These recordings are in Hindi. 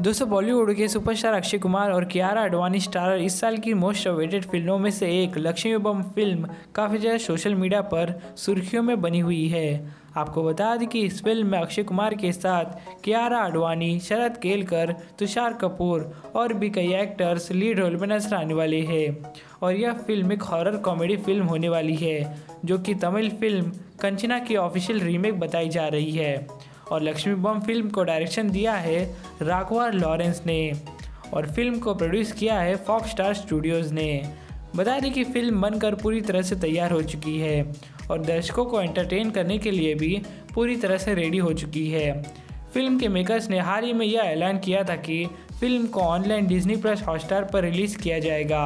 दोस्तों बॉलीवुड के सुपरस्टार अक्षय कुमार और कियारा अडवाणी स्टारर इस साल की मोस्ट अवेटेड फ़िल्मों में से एक लक्ष्मी बम फ़िल्म काफ़ी ज़्यादा सोशल मीडिया पर सुर्खियों में बनी हुई है। आपको बता दें कि इस फ़िल्म में अक्षय कुमार के साथ कियारा अडवाणी, शरद केलकर, तुषार कपूर और भी कई एक्टर्स लीड रोल में नज़र आने वाले हैं। और यह फ़िल्म एक हॉरर कॉमेडी फ़िल्म होने वाली है, जो कि तमिल फ़िल्म कंचना की ऑफिशियल रीमेक बताई जा रही है। और लक्ष्मी बम फ़िल्म को डायरेक्शन दिया है राघवा लॉरेंस ने और फ़िल्म को प्रोड्यूस किया है फॉक्स स्टार स्टूडियोज़ ने। बता दें कि फ़िल्म बनकर पूरी तरह से तैयार हो चुकी है और दर्शकों को एंटरटेन करने के लिए भी पूरी तरह से रेडी हो चुकी है। फ़िल्म के मेकर्स ने हाल ही में यह ऐलान किया था कि फ़िल्म को ऑनलाइन डिज्नी प्लस हॉटस्टार पर रिलीज़ किया जाएगा।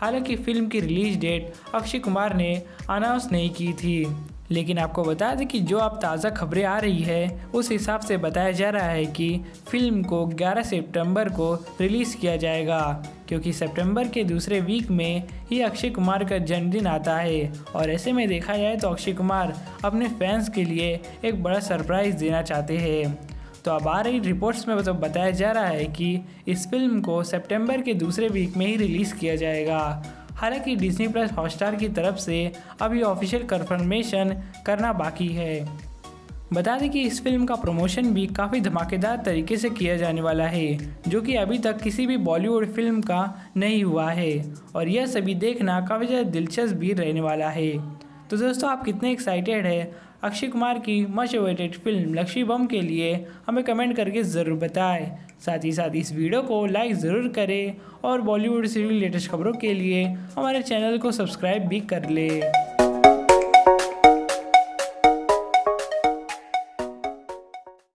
हालाँकि फ़िल्म की रिलीज़ डेट अक्षय कुमार ने अनाउंस नहीं की थी। लेकिन आपको बता दें कि जो अब ताज़ा खबरें आ रही है, उस हिसाब से बताया जा रहा है कि फ़िल्म को 11 सितंबर को रिलीज़ किया जाएगा, क्योंकि सितंबर के दूसरे वीक में ही अक्षय कुमार का जन्मदिन आता है। और ऐसे में देखा जाए तो अक्षय कुमार अपने फैंस के लिए एक बड़ा सरप्राइज़ देना चाहते हैं। तो अब आ रही रिपोर्ट्स में मतलब बताया जा रहा है कि इस फ़िल्म को सितंबर के दूसरे वीक में ही रिलीज़ किया जाएगा। हालाँकि डिज्नी प्लस हॉटस्टार की तरफ़ से अभी ऑफिशियल कन्फर्मेशन करना बाकी है। बता दें कि इस फ़िल्म का प्रमोशन भी काफ़ी धमाकेदार तरीके से किया जाने वाला है, जो कि अभी तक किसी भी बॉलीवुड फ़िल्म का नहीं हुआ है, और यह सभी देखना काफ़ी ज़्यादा दिलचस्प भी रहने वाला है। तो दोस्तों, आप कितने एक्साइटेड है? अक्षय कुमार की much awaited film Laxmi Bomb के लिए हमें कमेंट करके ज़रूर बताएँ। साथ ही साथ इस वीडियो को लाइक ज़रूर करें और बॉलीवुड से लेटेस्ट खबरों के लिए हमारे चैनल को सब्सक्राइब भी कर ले।